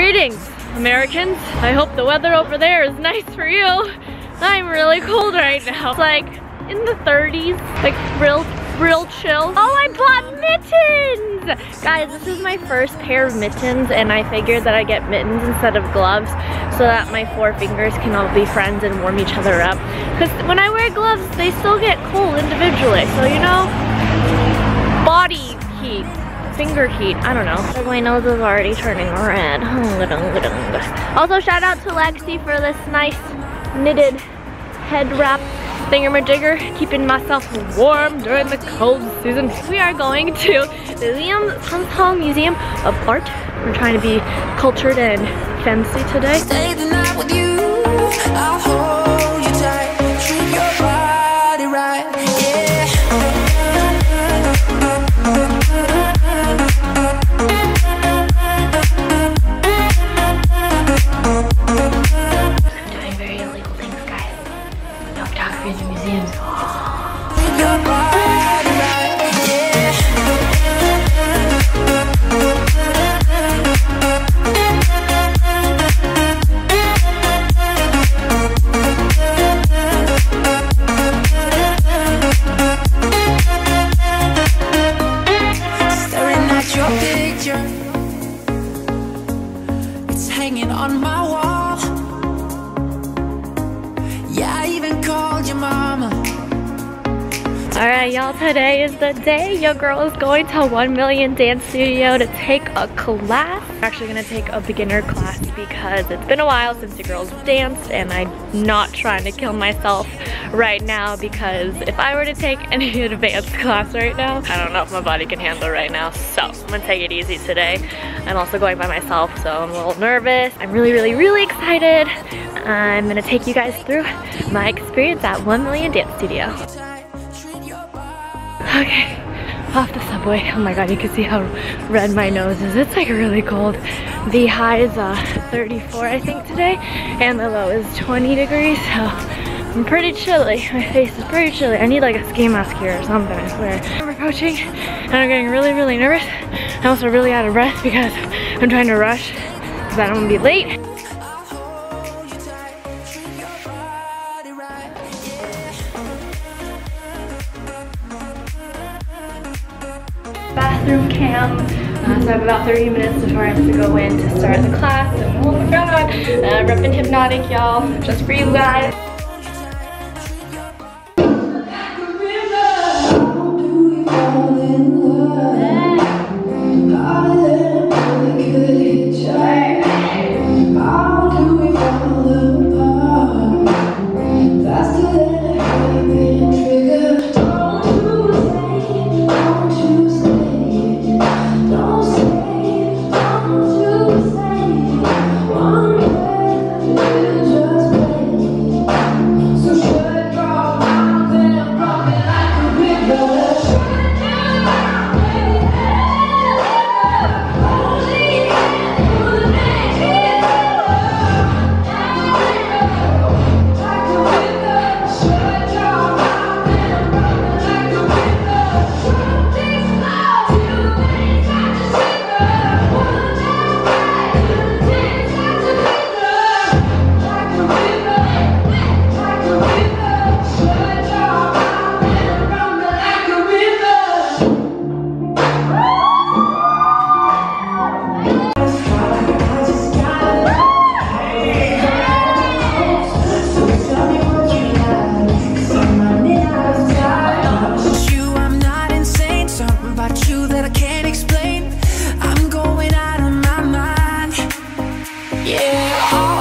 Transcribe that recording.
Greetings, Americans. I hope the weather over there is nice for you. I'm really cold right now. It's like in the 30s, like real, real chill. Oh, I bought mittens! Guys, this is my first pair of mittens and I figured that I get mittens instead of gloves so that my four fingers can all be friends and warm each other up. Because when I wear gloves, they still get cold individually. So, you know, finger heat. I don't know. My nose is already turning red. Also, shout out to Lexi for this nice knitted head wrap thingamajigger, keeping myself warm during the cold season. We are going to the Leeum Hong Museum of Art. We're trying to be cultured and fancy today. the. Staring at your picture, it's hanging on my wall Alright y'all, today is the day your girl is going to 1 Million Dance Studio to take a class. I'm actually going to take a beginner class because it's been a while since the girls danced and I'm not trying to kill myself right now because if I were to take any advanced class right now, I don't know if my body can handle right now. So I'm going to take it easy today. I'm also going by myself so I'm a little nervous. I'm really, really, really excited. I'm going to take you guys through my experience at 1 Million Dance Studio. Okay, off the subway. Oh my god, you can see how red my nose is. It's like really cold. The high is uh, 34, I think, today, and the low is 20 degrees, so I'm pretty chilly. My face is pretty chilly. I need like a ski mask here or something, I swear. I'm approaching, and I'm getting really, really nervous. I'm also really out of breath because I'm trying to rush because I don't want to be late. Bathroom cam. Uh, so I have about 30 minutes before I have to go in to start the class. And oh my god, uh, repping Hypnotic, y'all, just for you guys. there are